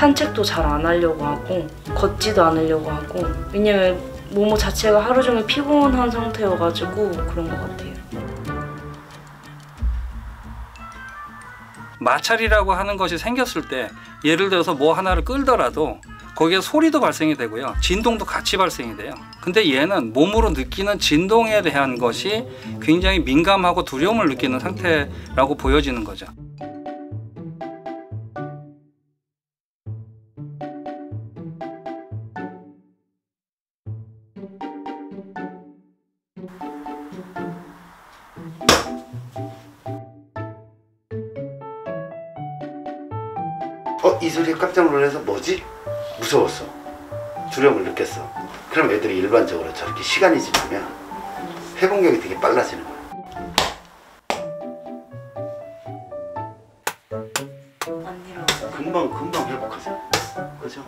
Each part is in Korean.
산책도 잘 안 하려고 하고 걷지도 않으려고 하고 왜냐면 모모 자체가 하루 종일 피곤한 상태여가지고 그런 것 같아요. 마찰이라고 하는 것이 생겼을 때 예를 들어서 뭐 하나를 끌더라도 거기에 소리도 발생이 되고요. 진동도 같이 발생이 돼요. 근데 얘는 몸으로 느끼는 진동에 대한 것이 굉장히 민감하고 두려움을 느끼는 상태라고 보여지는 거죠. 이 소리에 깜짝 놀라서 뭐지? 무서웠어. 두려움을 느꼈어. 그럼 애들이 일반적으로 저렇게 시간이 지나면 회복력이 되게 빨라지는 거야. 금방 금방 회복하죠. 그죠?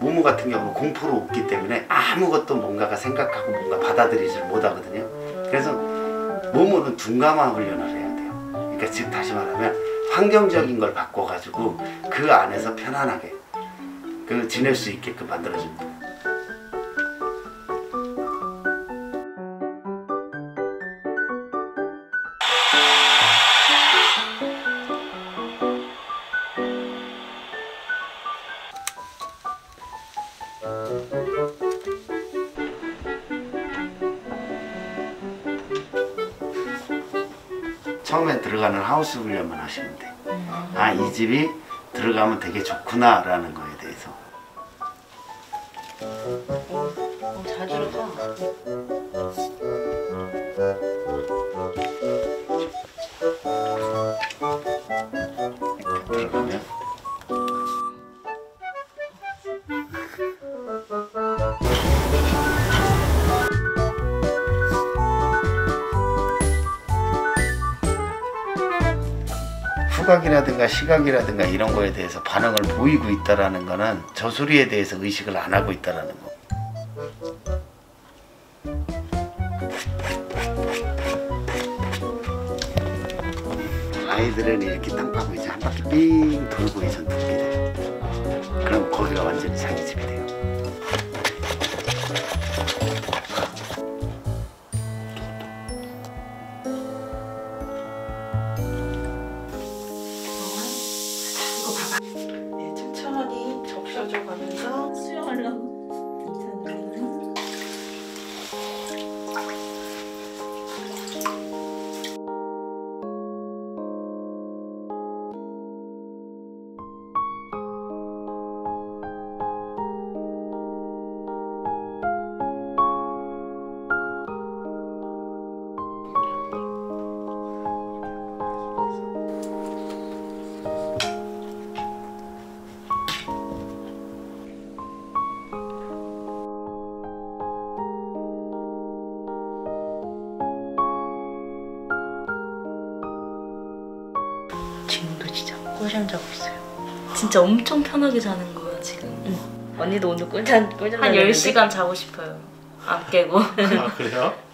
모모 같은 경우는 공포로 웃기 때문에 아무것도 뭔가가 생각하고 뭔가 받아들이질 못하거든요. 그래서 모모는 둔감화 훈련을 해야 돼요. 그러니까 즉 다시 말하면 환경적인 걸 바꿔가지고 그 안에서 편안하게 그 지낼 수 있게끔 만들어줍니다. 처음에 들어가는 하우스 훈련만 하시면 돼요. 아, 이 집이 들어가면 되게 좋구나 라는 거에 대해서. 어, 잘 들어가. 후각이라든가 시각이라든가 이런 거에 대해서 반응을 보이고 있다라는 거는 저 소리에 대해서 의식을 안 하고 있다라는 거. 아이들은 이렇게 땅 파고 이제 한 바퀴 삥 돌고 이선 듣게 돼요. 그럼 거기가 완전히 자기 집이 돼요. 천천히 적셔줘 가면서 수영하려고 꿀잠 자고 있어요. 진짜 엄청 편하게 자는 거예요 지금. 언니도 오늘 꿀잠 꿀잠 한 자겠는데? 10 시간 자고 싶어요. 안 깨고. 아 그래요?